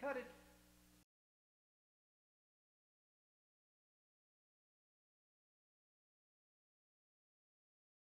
cut it